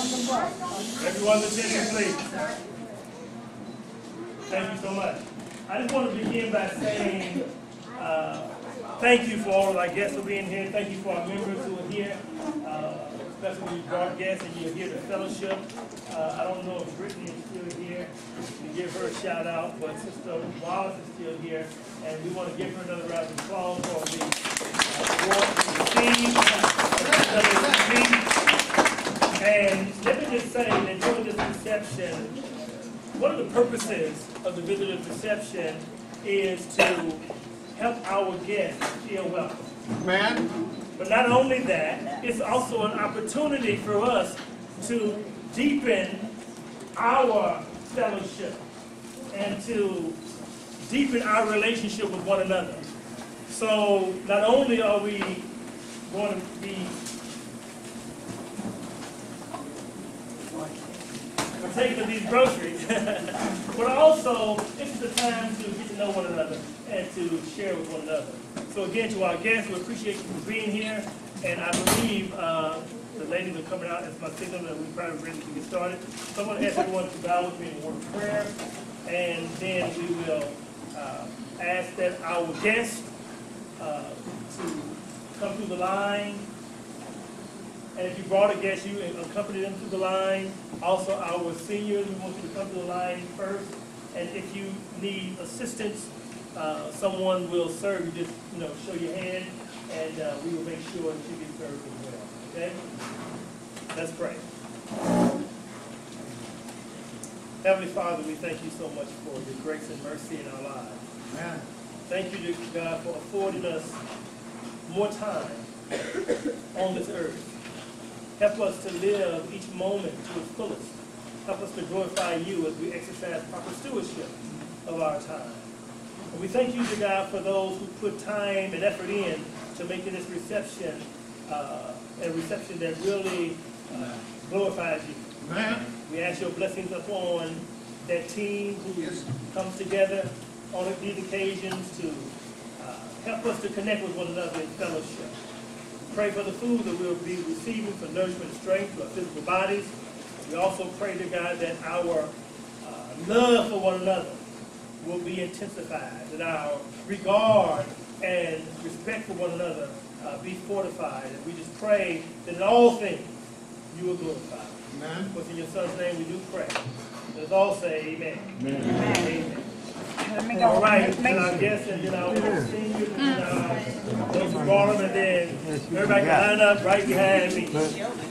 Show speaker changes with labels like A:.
A: Everyone's attention, please. Thank you so much. I just want to begin by saying, uh, thank you for all of our guests for being here. Thank you for our members who are here, uh, especially you guests and you're here to fellowship. Uh, I don't know if Brittany is still here to give her a shout out, but Sister Wallace is still here, and we want to give her another round of applause for the uh, award she received. And let me just say that during one of the purposes of the visitor's reception is to help our guests feel welcome.
B: Man,
A: But not only that, it's also an opportunity for us to deepen our fellowship and to deepen our relationship with one another. So not only are we going to be partaking of these groceries, but also this is the time to get to know one another and to share with one another. So again, to our guests, we appreciate you for being here, and I believe uh, the ladies are coming out as my signal that we're probably ready to get started. So I'm going to ask everyone to bow with me in word of prayer, and then we will uh, ask that our guests uh, to come through the line, and if you brought a guest, you accompany them to the line. Also, our seniors, we want you to come to the line first. And if you need assistance, uh, someone will serve you. Just, you know, show your hand, and uh, we will make sure that you get served as well. Okay? Let's pray. Heavenly Father, we thank you so much for your grace and mercy in our lives.
B: man,
A: Thank you, to God, for affording us more time on this earth. Help us to live each moment to its fullest. Help us to glorify you as we exercise proper stewardship of our time. And we thank you, to God, for those who put time and effort in to making this reception uh, a reception that really uh, glorifies you.
B: man,
A: We ask your blessings upon that team who
B: Yes.
A: comes together on these occasions to uh, help us to connect with one another in fellowship. Pray for the food that we'll be receiving for nourishment and strength to our physical bodies. We also pray to God that our uh, love for one another will be intensified, that our regard and respect for one another uh, be fortified. And we just pray that in all things you will glorify.
B: Amen.
A: What's in your son's name we do pray. Let us all say amen. Amen.
C: amen. me
A: All
C: go.
A: right,
C: Make-
A: and our guests and then our seniors and them and then everybody can line up right behind me.